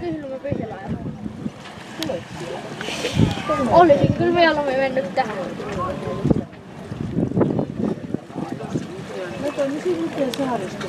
tyhjällä pyhjällä Olisin kyllä mieluummin mennyt tähän. Mä toimisin miten saaristo